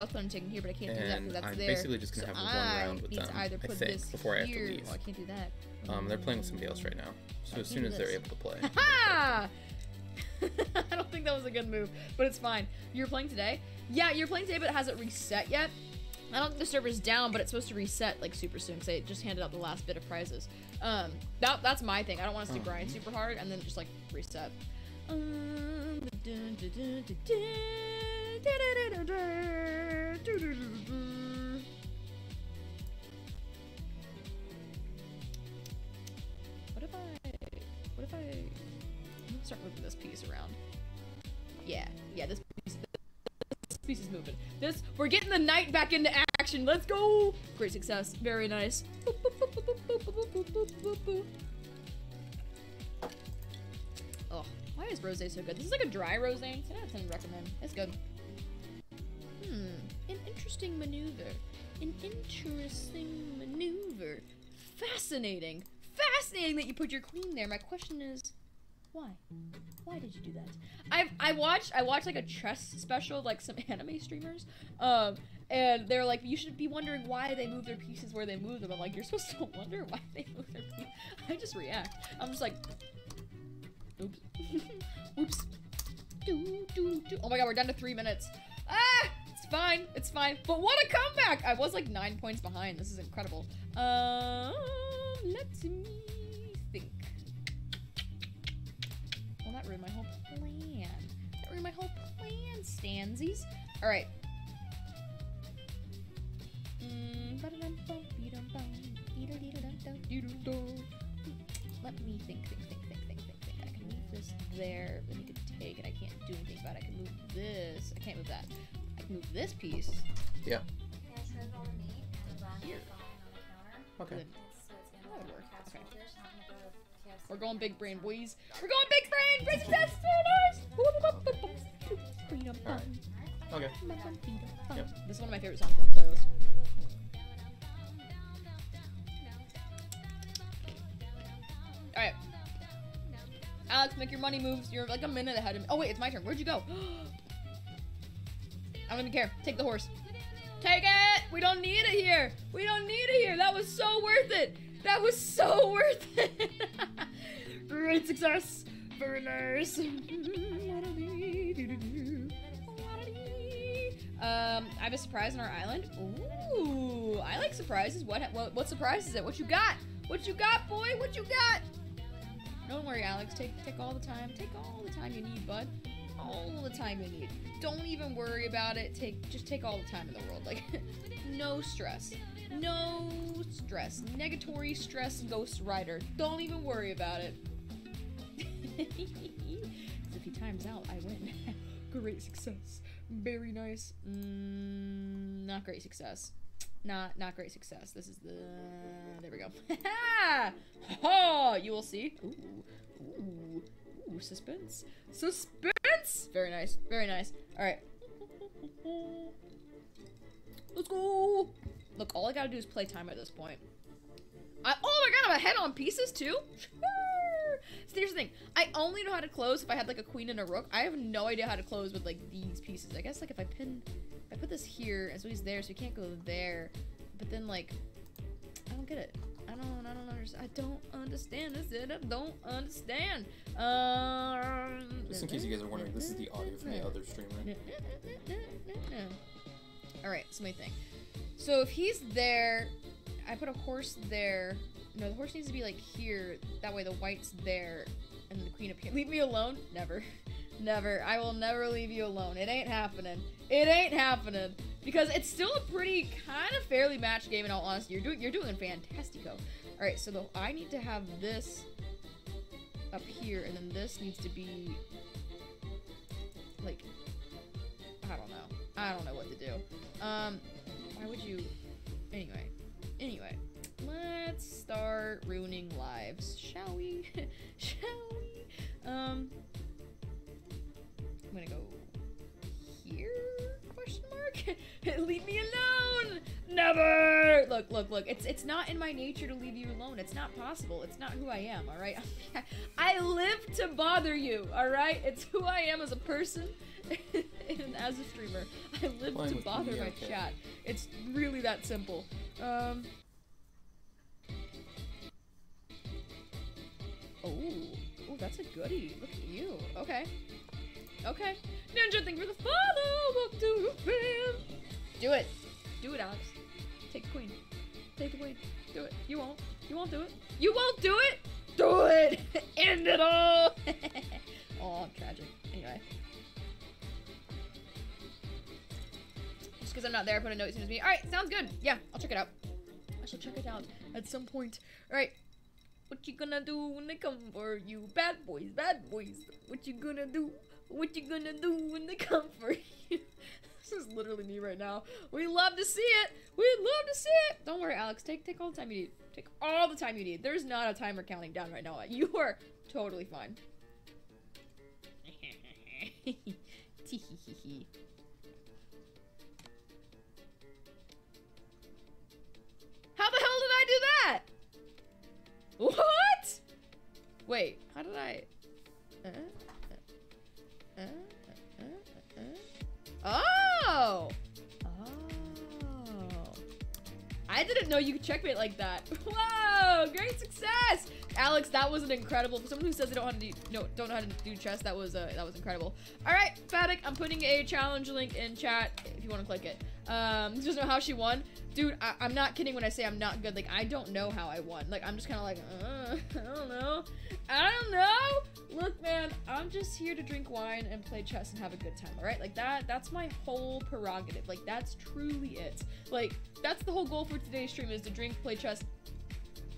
Southland taken here, but I can't do that And because that's I'm there. basically just gonna So have one I round with need to them, either I put think, this before I have to leave. Well, I can't do that. Um, they're playing with somebody else right now. So I as soon as they're able to play. Ha! I don't think that was a good move, but it's fine. You're playing today? Yeah, you're playing today, but it hasn't reset yet. I don't think the server's down, but it's supposed to reset like super soon. Cause I just handed out the last bit of prizes. Um, that that's my thing. I don't want us to Oh. grind super hard and then just like reset. Um, dun, dun, dun, what if I... What if I... I'm start moving this piece around. Yeah, yeah, this piece, this piece is moving. This, we're getting the knight back into action. Let's go! Great success. Very nice. Oh, why is rosé so good? This is like a dry rosé. 10 out of 10 recommend. It's good. Interesting maneuver. An interesting maneuver. Fascinating. Fascinating that you put your queen there. My question is, why? Why did you do that? I've I watched I watched like a chess special, like some anime streamers, um, and they're like, you should be wondering why they move their pieces where they move them. I'm like, you're supposed to wonder why they move their pieces. I just react. I'm just like, oops, oops, do do do. Oh my god, we're down to three minutes. Fine, it's fine. But what a comeback! I was like nine points behind. This is incredible. Um, let me think. Well, that ruined my whole plan. That ruined my whole plan, Stansies. All right. Mm. Let me think, think, think, think, think, think, think. I can move this there, you can take it. I can't do anything about it. I can move this. I can't move that. I move this piece. Yeah. Yeah, shred all the meat and run Here. fine on the counter. Okay. Good. That would work. Okay. dish. I'm gonna go to KFC. We're going big brain, boys. We're going big brain. Great success. Very nice. Alright. Okay. Yep. This is one of my favorite songs on the playlist. Alright. Alex, make your money moves. You're like a minute ahead of me. Oh, wait, it's my turn. Where'd you go? Don't even care. Take the horse. Take it! We don't need it here. We don't need it here. That was so worth it. That was so worth it. Great success. Very nice. Um, I have a surprise on our island. Ooh, I like surprises. What, what what surprise is it? What you got? What you got, boy? What you got? Don't worry, Alex. Take take all the time. Take all the time you need, bud. All the time you need. Don't even worry about it. Take just take all the time in the world. Like no stress. No stress. Negatory stress ghost rider. Don't even worry about it. if he times out, I win. great success. Very nice. Mm, not great success. Not not great success. This is the there we go. ha! You will see. Ooh, ooh, ooh, suspense, suspense. Very nice. Very nice. All right. Let's go. Look, all I gotta do is play time at this point. I, oh my god, I'm ahead on pieces too? So here's the thing. I only know how to close if I had like a queen and a rook. I have no idea how to close with like these pieces. I guess like if I pin, if I put this here, and so he's there, so he can't go there. But then like, I don't get it. I don't, I don't understand. I don't understand this. I don't understand. Um. Just in case you guys are wondering, this is the audio from the other streamer. All right, so my thing. So if he's there, I put a horse there. No, the horse needs to be like here. That way the white's there, and the queen up here. Leave me alone? Never, never. I will never leave you alone. It ain't happening. It ain't happening because it's still a pretty kind of fairly matched game. In all honesty, you're doing you're doing fantastico. All right, so I need to have this up here, and then this needs to be like I don't know. I don't know what to do. Um, why would you? Anyway, anyway, let's start ruining lives, shall we? shall we? Um, leave me alone. Never. Look, look, look. It's it's not in my nature to leave you alone. It's not possible. It's not who I am. All right. I live to bother you. All right. It's who I am as a person. and as a streamer, I live Playing to bother my okay. chat. It's really that simple. Um. Oh, oh, that's a goodie. Look at you. Okay. Okay. Ninja, thank you for the follow. Welcome to the fam. Do it. Do it, Alex. Take the queen. Take the queen. Do it. You won't. You won't do it. You won't do it. Do it. End it all. oh, tragic. Anyway. Just because I'm not there, I put a note as soon as me. All right, sounds good. Yeah, I'll check it out. I shall check it out at some point. All right. What you gonna do when they come for you? Bad boys, bad boys. What you gonna do? What you gonna do when they come for you? This is literally me right now. We love to see it. We'd love to see it. Don't worry, Alex. Take take all the time you need. Take all the time you need. There's not a timer counting down right now. You are totally fine. How the hell did I do that? What? Wait, how did I? Uh, uh, uh, uh, uh, uh. Oh! Oh. I didn't know you could checkmate like that. Whoa! Great success! Alex, that was an incredible. For someone who says they don't how to do, no, don't know how to do chess, that was uh, that was incredible. All right, Fatic, I'm putting a challenge link in chat if you want to click it. Um, just know how she won, dude. I, I'm not kidding when I say I'm not good. Like I don't know how I won. Like I'm just kind of like, uh, I don't know, I don't know. Look, man, I'm just here to drink wine and play chess and have a good time. All right, like that. That's my whole prerogative. Like that's truly it. Like that's the whole goal for today's stream is to drink, play chess,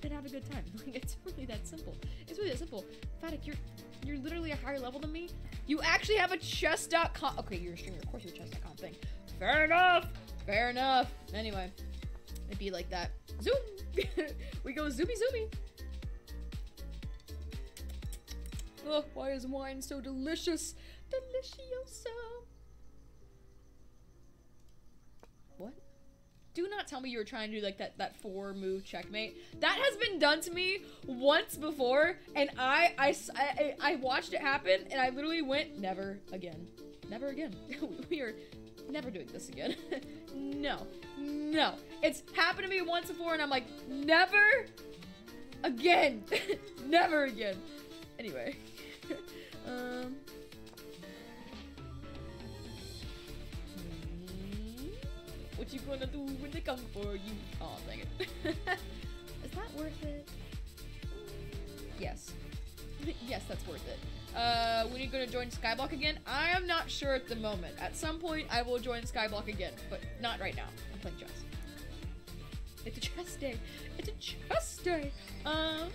and have a good time. Like it's really that simple. It's really that simple. Fatic, you're you're literally a higher level than me. You actually have a chess.com. Okay, you're a streamer. Of course, you're a chess.com thing. Fair enough. Fair enough. Anyway, it'd be like that. Zoom. we go zoomy zoomy. Oh, why is wine so delicious? Delicioso. What? Do not tell me you were trying to do like that that four move checkmate. That has been done to me once before, and I—I—I watched it happen, and I literally went never again, never again. we are never doing this again. no, no. It's happened to me once before, and I'm like never again, never again. Anyway, um. What you gonna do when they come for you? Oh, dang it. Is that worth it? Yes. yes, that's worth it. Uh, when you gonna join Skyblock again? I am not sure at the moment. At some point, I will join Skyblock again, but not right now. I'm playing chess. It's a chess day. It's a chess day. Um,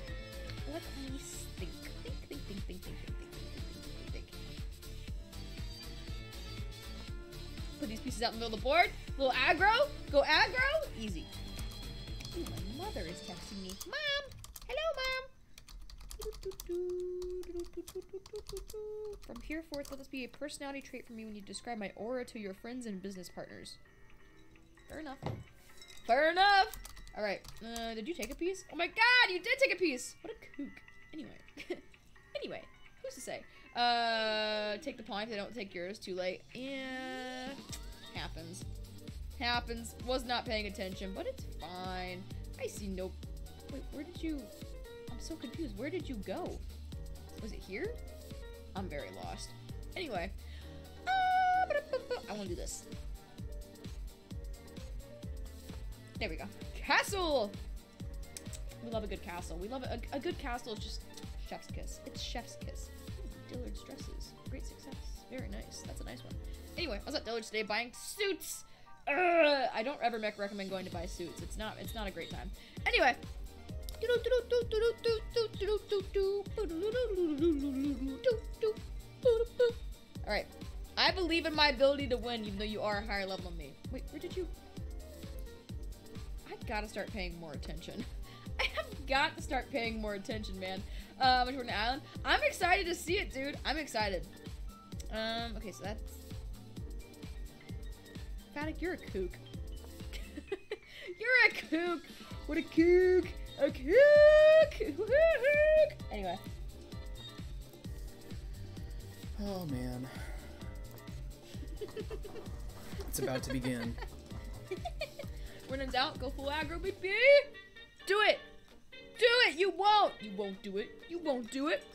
let me think. Think, think, think, think, think, think, think, think, think, think. Put these pieces out in the middle of the board. Little aggro. Go aggro. Easy. Ooh, my mother is texting me. Mom. Hello, mom. From here forth, let this be a personality trait for me when you describe my aura to your friends and business partners. Fair enough. Fair enough. All right. Uh, did you take a piece? Oh my God, you did take a piece. What a kook. Anyway. anyway, who's to say? Uh, take the pawn if they don't take yours. Too late. Yeah, happens. Happens. Was not paying attention, but it's fine. I see no. Wait, where did you? So confused. Where did you go? Was it here? I'm very lost. Anyway. Uh, I want to do this. There we go. Castle! We love a good castle. We love a, a good castle is just chef's kiss. It's chef's kiss. Ooh, Dillard's dresses. Great success. Very nice. That's a nice one. Anyway, I was at Dillard's today buying suits. I don't ever recommend going to buy suits. It's not. It's not a great time. Anyway. All believe in my ability to win, even though you are a higher level than me. Wait, where did you? I gotta start paying more attention. I have got to start paying more attention, man. Um, Jordan Island. I'm excited to see it, dude. I'm excited. Um, okay, so that's. Fatic, you're a kook. you're a kook. What a kook. A. Kook. Anyway. Oh man. It's about to begin. when in doubt, go full aggro, baby. Do it. Do it. You won't. You won't do it. You won't do it.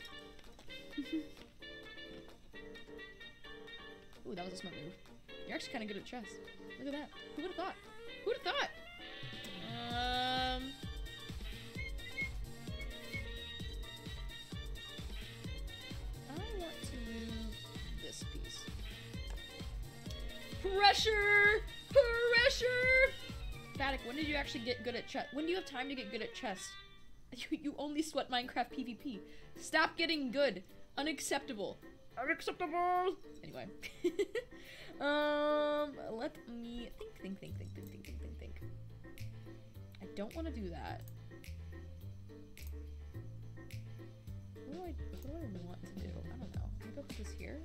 Ooh, that was a smart move. You're actually kind of good at chess. Look at that. Who would have thought? Who would have thought? Um. I want to move this piece. Pressure! Pressure! Fatic, when did you actually get good at chess? When do you have time to get good at chess? You, you only sweat Minecraft PvP. Stop getting good. Unacceptable. Unacceptable! Anyway. um, let me think, think, think, think, think, think, think, think, think. I don't want to do that. What do I, what do I want to do? I don't know. Maybe I'll put this here?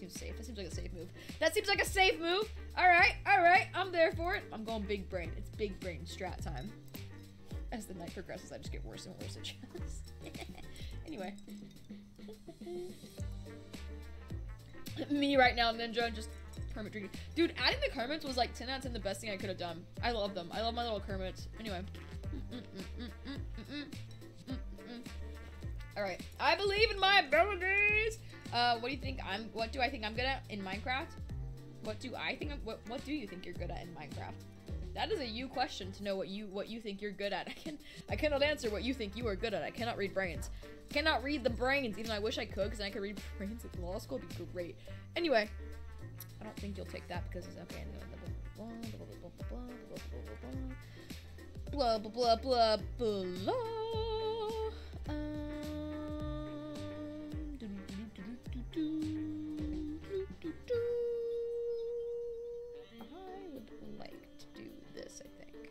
Seems safe. That seems like a safe move. That seems like a safe move. All right, all right. I'm there for it. I'm going big brain. It's big brain strat time. As the night progresses, I just get worse and worse at chess. anyway. Me right now, Ninja, just Kermit drinking. Dude, adding the Kermits was like 10 out of 10 the best thing I could have done. I love them. I love my little Kermits. Anyway. Alright. I believe in my abilities! Uh, what do you think I'm- what do I think I'm good at in Minecraft? What do I think I'm- what, what do you think you're good at in Minecraft? That is a you question to know what you what you think you're good at. I can I cannot answer what you think you are good at. I cannot read brains. Cannot read the brains, even though I wish I could, because I could read brains at law school. It'd be great. Anyway, I don't think you'll take that because it's okay. Blah blah blah blah blah blah do, do, do. I would like to do this. I think.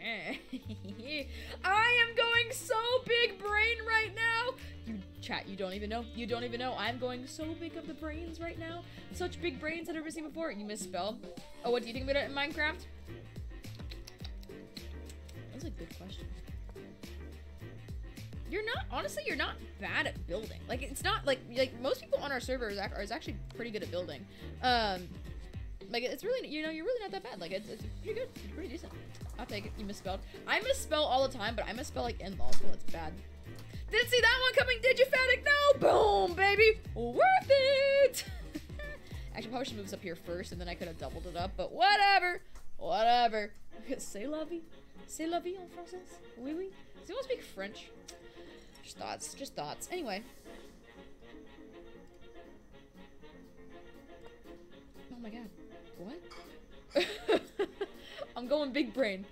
I am going so big brain right now. You chat, you don't even know. You don't even know. I'm going so big of the brains right now. Such big brains I've never seen before. You misspelled. Oh, what do you think about it in Minecraft? That's a good question. You're not honestly. You're not bad at building. Like it's not like like most people on our server is, is actually pretty good at building. Um, like it's really you know you're really not that bad. Like it's, it's pretty good. It's pretty decent. I'll take it. You misspelled. I misspell all the time, but I misspell like in law school. It's bad. Didn't see that one coming, did you, Fatic? No! Boom, baby! Worth it! Actually, probably should move this up here first, and then I could have doubled it up, but whatever! Whatever. say. C'est la vie en français. Oui, oui. Does anyone speak French? Just thoughts. Just thoughts. Anyway. Oh my god. What? I'm going big brain.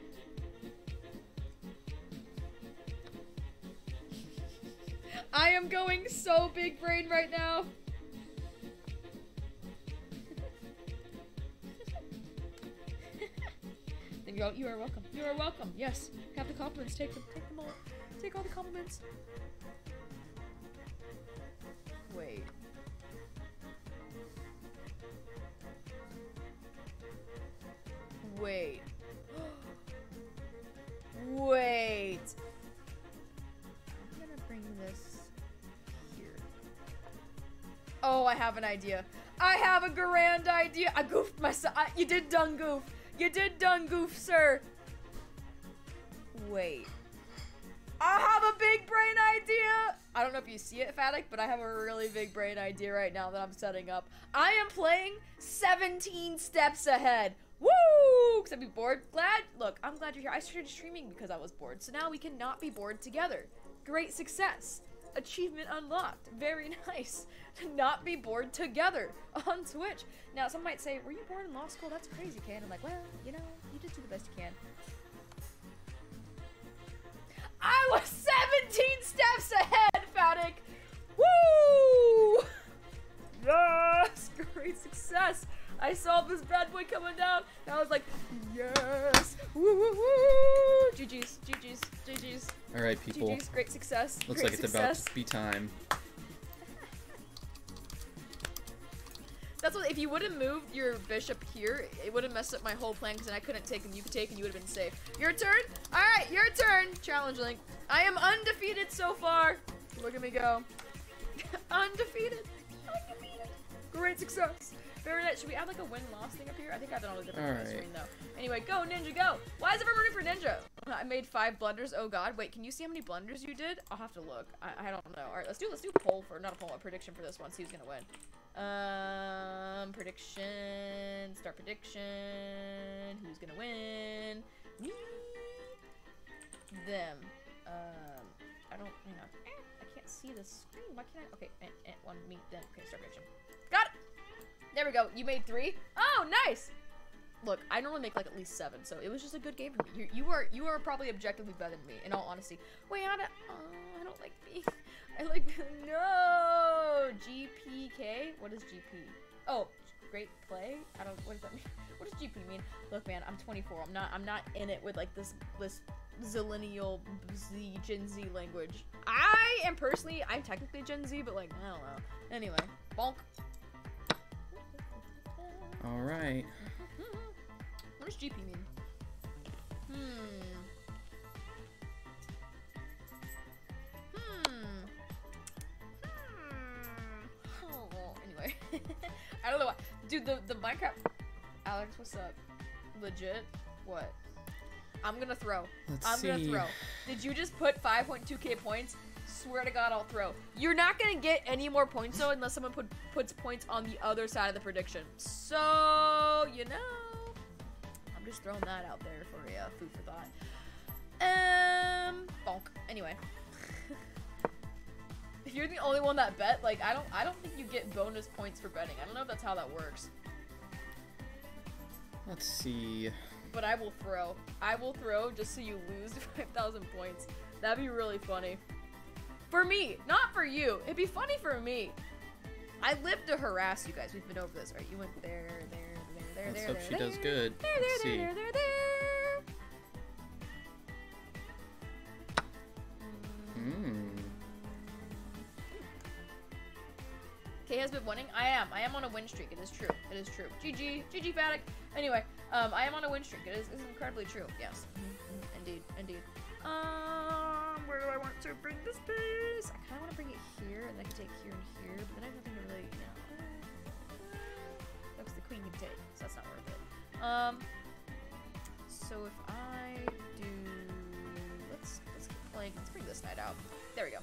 I am going so big brain right now. Then you're, you are welcome. You are welcome. Yes. Have the compliments. Take them. Take them all. Take all the compliments. Wait. Wait. Wait. I'm gonna bring this here. Oh, I have an idea. I have a grand idea. I goofed myself. I, you did done goof. You did done goof, sir. Wait. I have a big brain idea. I don't know if you see it, Fatic, but I have a really big brain idea right now that I'm setting up. I am playing 17 steps ahead. Woo! Because I'd be bored. Glad. Look, I'm glad you're here. I started streaming because I was bored. So now we cannot be bored together. Great success. Achievement unlocked. Very nice. To not be bored together on Twitch. Now, some might say, were you born in law school? That's crazy, Ken. I'm like, well, you know, you just do the best you can. Success! I saw this bad boy coming down, and I was like, yes! Woo woo woo! GG's, GG's, GG's, All right, people. GG's, great success. Looks great like it's success. about to be time. That's what, if you would have moved your bishop here, it would have messed up my whole plan because then I couldn't take him. You could take and you would have been safe. Your turn? Alright, your turn, Challenge Link. I am undefeated so far. Look at me go. Undefeated. Undefeated. Great success. Nice. Should we add like a win-loss thing up here? I think I did all the different on the Alright. screen though. Anyway, go Ninja, go. Why is everyone rooting for Ninja? I made five blunders. Oh God. Wait, can you see how many blunders you did? I'll have to look. I, I don't know. All right, let's do let's do a poll for not a poll, a prediction for this one. See who's gonna win. Um, prediction. Start prediction. Who's gonna win? Me. Them. Um, I don't. Hang on. See the screen. Why can't I? Okay, eh, eh, one me. Then okay, start prediction. Got it. There we go. You made three. Oh, nice. Look, I normally make like at least seven, so it was just a good game for me. You, you are you are probably objectively better than me, in all honesty. Wait, I don't, uh, I don't like me. I like no GPK. What is GP? Oh, great play. I don't. What does that mean? What does GP mean? Look, man, I'm 24. I'm not. I'm not in it with like this this zillennial Z Gen Z language. I am personally. I'm technically Gen Z, but like I don't know. Anyway, bonk. All right. What does GP mean? Hmm. Hmm. Hmm. Oh, anyway. I don't know. Dude, the, the Minecraft. Alex, what's up? Legit? What? I'm gonna throw. Let's I'm see. gonna throw. Did you just put 5.2k points? Swear to God, I'll throw. You're not gonna get any more points though unless someone put puts points on the other side of the prediction. So you know, I'm just throwing that out there for uh, food for thought. Um, bonk. Anyway, you're the only one that bet, like I don't, I don't think you get bonus points for betting. I don't know if that's how that works. Let's see. but I will throw. I will throw just so you lose 5,000 points. That'd be really funny. For me, not for you. It'd be funny for me. I live to harass you guys. We've been over this. right? you went there, there, there, there, Let's there, hope there, she does there, good. There, Let's there, see. there, there, there, Kay has been winning. I am. I am on a win streak. It is true. It is true. GG. GG Fatic. Anyway, um, I am on a win streak. It is, incredibly true. Yes. Mhm, Indeed. Indeed. Um, where do I want to bring this piece? I kind of want to bring it here, and I can take here and here, but then I have nothing to really, you know. That's the queen can take, so that's not worth it. Um, so if I do, let's let's keep playing. Let's bring this knight out. There we go.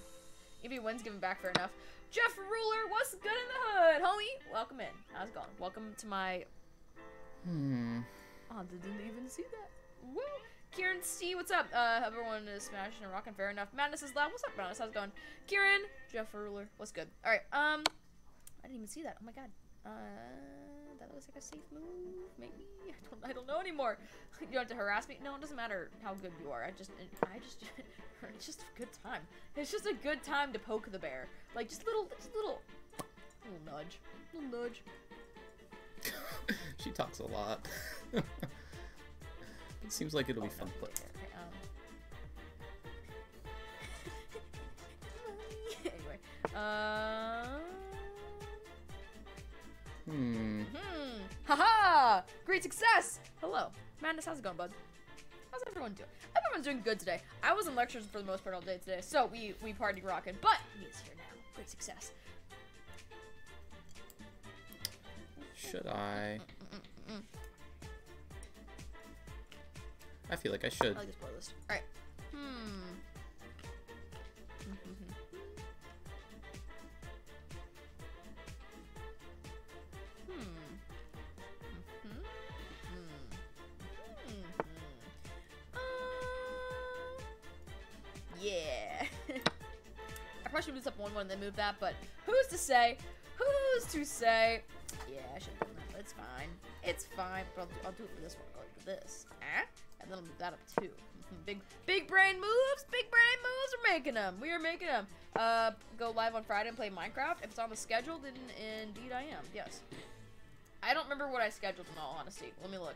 If he wins, give him back fair enough. Jeff Ruler, what's good in the hood, homie? Welcome in. How's it going? Welcome to my. Hmm. Oh, I didn't even see that. Woo! Kieran C, what's up? Uh, everyone is smashing and rocking. Fair enough. Madness is loud. What's up, Madness? How's it going? Kieran, Jeff Ruler, what's good? All right. Um, I didn't even see that. Oh my god. Uh, that looks like a safe move. Maybe I don't. I don't know anymore. you don't have to harass me. No, it doesn't matter how good you are. I just, I just, it's just a good time. It's just a good time to poke the bear. Like just little, just little, little nudge, little nudge. she talks a lot. it seems like it'll be fun. Okay, um. anyway, uh. Hmm. Hmm. Haha! Great success! Hello. Madness, how's it going, bud? How's everyone doing? Everyone's doing good today. I was in lectures for the most part all day today, so we we party rocking, but he's here now. Great success. Should I? Mm-mm-mm. I feel like I should. I like this playlist. Alright. Hmm. Hmm. Should this up one one and then move that, but who's to say? Who's to say? Yeah, I should have done that, it's fine. It's fine, but I'll do, I'll do it for this one. I'll do this. Ah? And then I'll move that up too. Big, big brain moves. Big brain moves. We're making them. We are making them. Uh, go live on Friday and play Minecraft. If it's on the schedule, then indeed I am. Yes. I don't remember what I scheduled in all honesty. Let me look.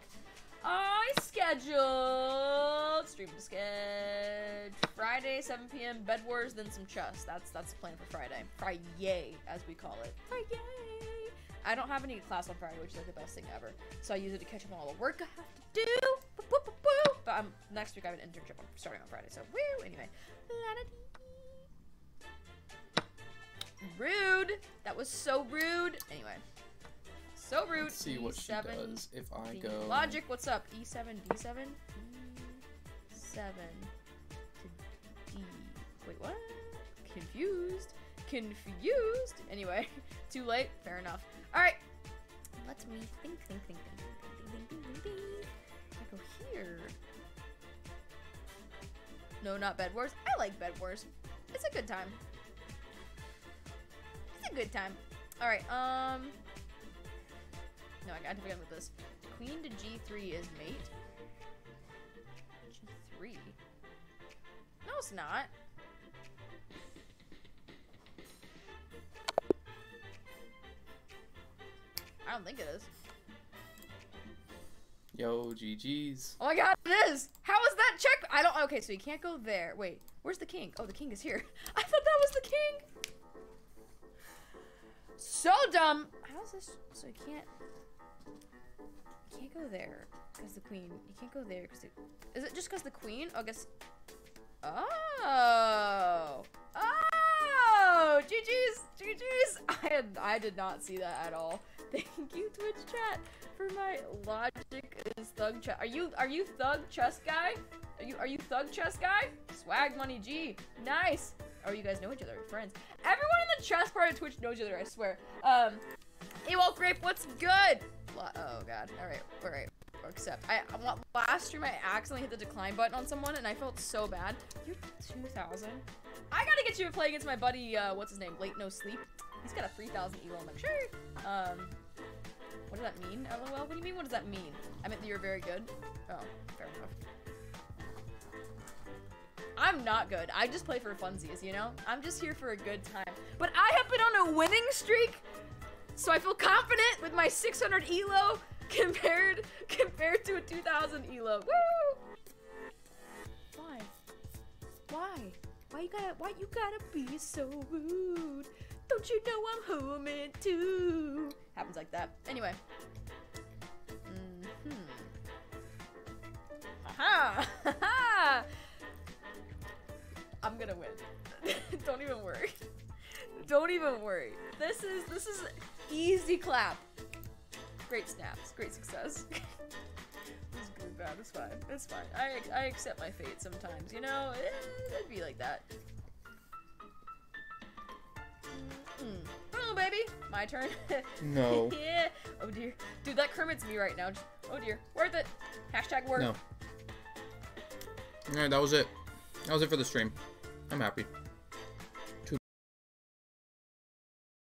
I scheduled stream to sketch Friday 7 p.m. Bed Wars, then some chess. That's that's the plan for Friday. Friday, as we call it. Friday. I don't have any class on Friday, which is like the best thing ever. So I use it to catch up on all the work I have to do. Boo, boo, boo, boo. But next week I have an internship on, starting on Friday. So woo. Anyway. Rude. That was so rude. Anyway. So rude. Let's see what she does if I B. go. Logic, what's up? E E7, D7? E7 to D. Wait, what? Confused. Confused. Anyway, too late. Fair enough. Alright. Let me think, think, think, think, think, think, think, think, think, think. I go here. No, not Bed Wars. I like Bed Wars. It's a good time. It's a good time. Alright, um. No, I gotta forget about this. Queen to G3 is mate. G3? No, it's not. I don't think it is. Yo, GG's. Oh my god, it is! How is that check? I don't. Okay, so you can't go there. Wait, where's the king? Oh, the king is here. I thought that was the king! So dumb! How is this? So you can't. Can't go there because the queen. You can't go there because. Is it just because the queen? Oh, I guess. Oh! Oh! GG's! GG's! I had. I did not see that at all. Thank you, Twitch chat, for my logic is thug. Are you are you thug chess guy? Are you are you thug chess guy? Swag money G. Nice. Oh, you guys know each other, friends. Everyone in the chess part of Twitch knows each other. I swear. Um, Ewell Grape, what's good? Lo- Oh god. All right. All right. Accept. I, I last stream I accidentally hit the decline button on someone and I felt so bad. You're 2,000. I gotta get you to play against my buddy. Uh, what's his name? Late No Sleep. He's got a 3,000 elo. I'm like, sure. Um, what does that mean? LOL. What do you mean? What does that mean? I meant that you're very good. Oh, fair enough. I'm not good. I just play for funsies, you know? I'm just here for a good time. But I have been on a winning streak, so I feel confident with my 600 elo compared compared to a 2000 elo. Woo! Why? Why? Why you gotta why you gotta be so rude? Don't you know I'm human too? Happens like that. Anyway. hmm Aha! Ha I'm gonna win. Don't even worry. Don't even worry. This is this is easy clap. Great snaps. Great success. this is bad. It's fine. It's fine. I I accept my fate sometimes. You know, eh, it'd be like that. Mm. Oh baby, my turn. No. yeah. Oh dear, dude, that Kermit's me right now. Just- oh dear, worth it. Hashtag worth. No. Alright, that was it. That was it for the stream. I'm happy.